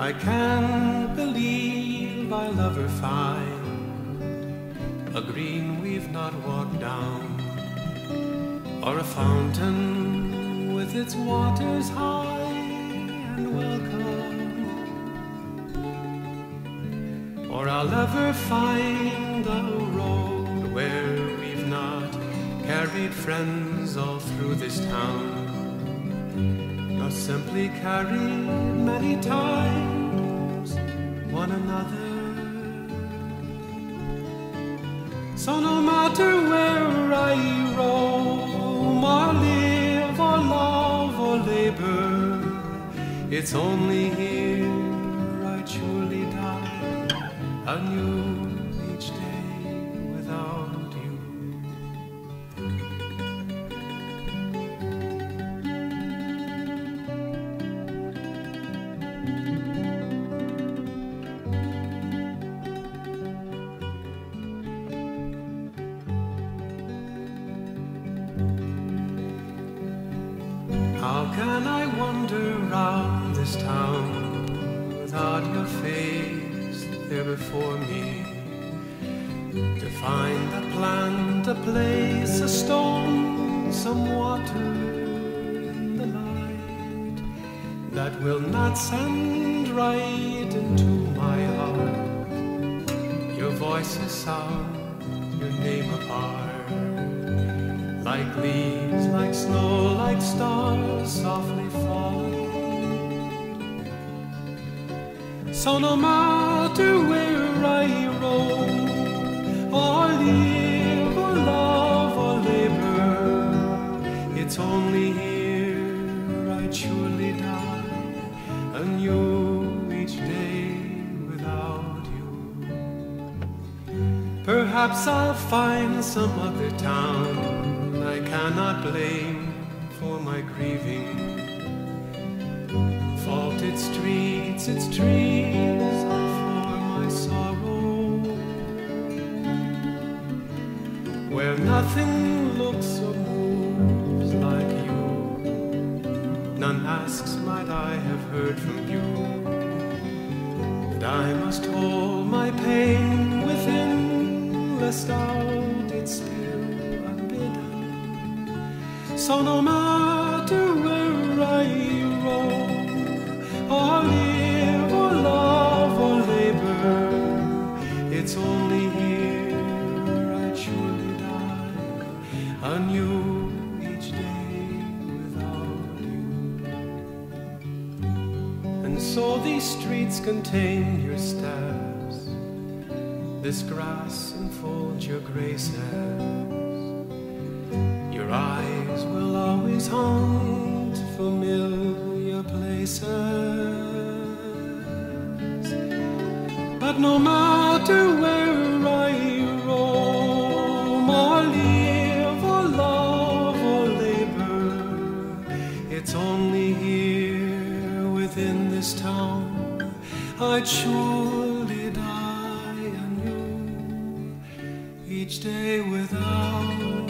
I can't believe I'll ever find a green we've not walked down, or a fountain with its waters high and welcome, or I'll ever find a road where we've not carried friends all through this town nor simply carried many times one another. So no matter where I roam or live or love or labor, it's only here I truly die anew How can I wander round this town without your face there before me? To find a plant, a place, a stone, some water in the light that will not send right into my heart. Your voice is sound, your name apart like leaves, like snow, like stars softly falling. So no matter where I roam, or live, or love, or labor, it's only here I truly die, And you each day without you. Perhaps I'll find some other town cannot blame for my grieving. Fault its streets, its trees for my sorrow. Where nothing looks or moves like you. None asks, might I have heard from you? That I must hold my pain within, lest out it spill. So no matter where I roam, or live, or love, or labor, it's only here I truly die, anew each day without you. And so these streets contain your steps, this grass enfolds your gray graces. Your eyes will always haunt familiar places. But no matter where I roam or live or love or labor, it's only here within this town I choose. each day without